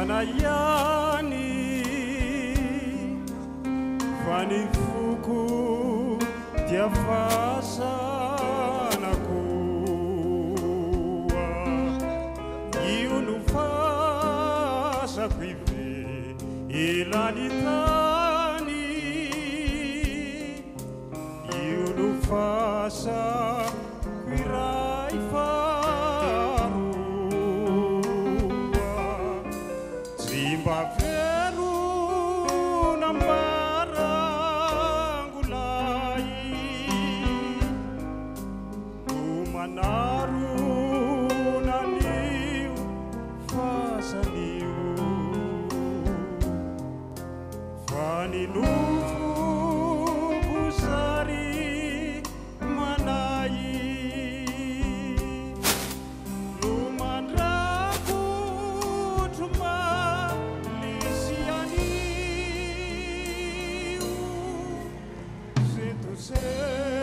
ana iany fanyfoko dia fasana koa io no fasako ive ilany tany io no fasa koira bavero nambarangolay o manaro nanio fasanio fanilofo quero